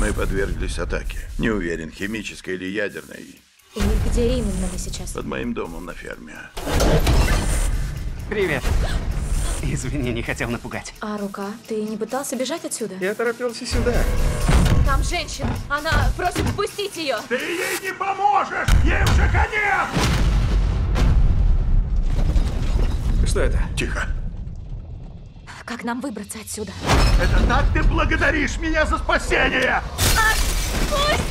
Мы подверглись атаке. Не уверен, химической или ядерной. И где именно вы сейчас? Под моим домом на ферме. Привет. Извини, не хотел напугать. А рука? Ты не пытался бежать отсюда? Я торопился сюда. Там женщина. Она просит впустить ее. Ты ей не поможешь! Ей уже конец! Что это? Тихо. Как нам выбраться отсюда? Это так ты благодаришь меня за спасение? Пусть!